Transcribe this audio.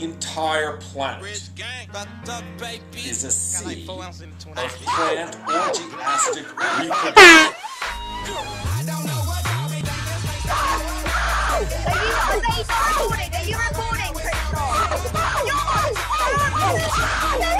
the entire planet is a sea of plant orgiastic reproduction. Are you recording? Are you recording, Oh,